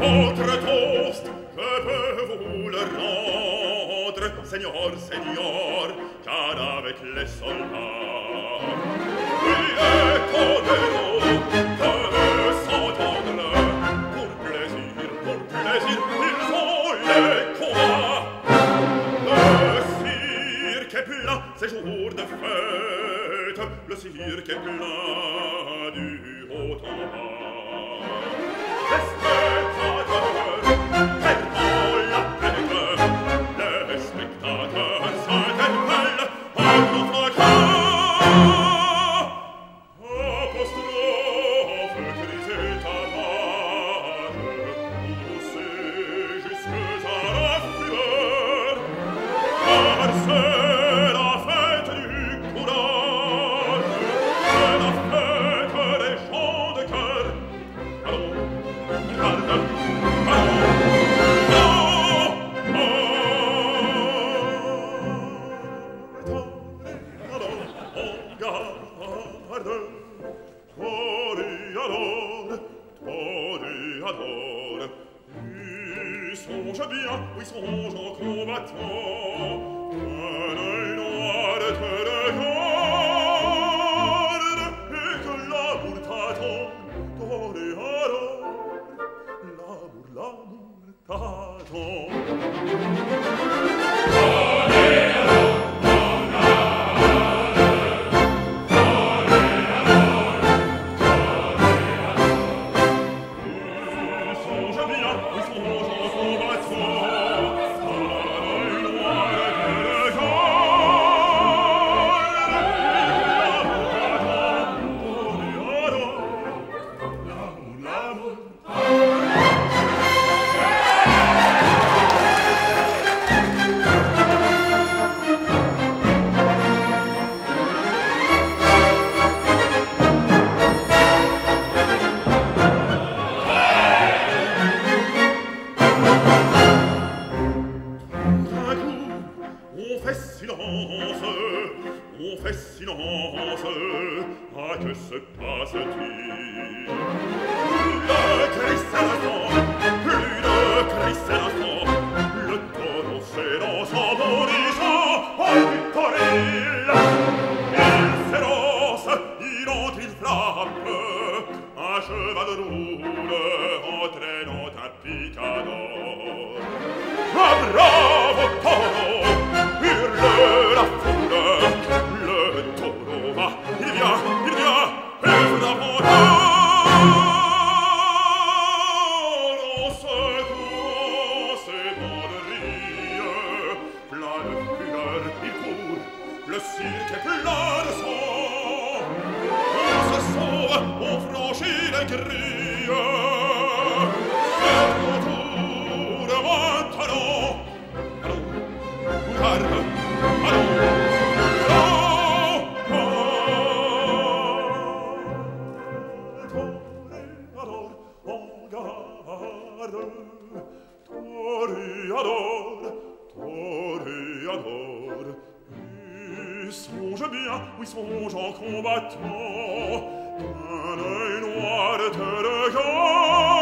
Autre toast, je peux vous le rendre, Seigneur, Seigneur, car avec les soldats, oui, étonnez-nous, que s'entendre, pour plaisir, pour plaisir, il faut les combats. Le cirque est plein, c'est jour de fête, le cirque est plein du haut en bas. alors, toréador. Il songe bien, oui songe en combattant, un œil noir te regarde, et que l'amour t'attend, toréador, l'amour, l'amour t'attend. on fait silence, on fait silence, ah que se passe-t-il le ciel che pleure sang. On se sauve, on franchit les grilles. C'est mon maintenant. Allons, moutarde, songe bien, oui songe en combattant, un œil noir te regarde,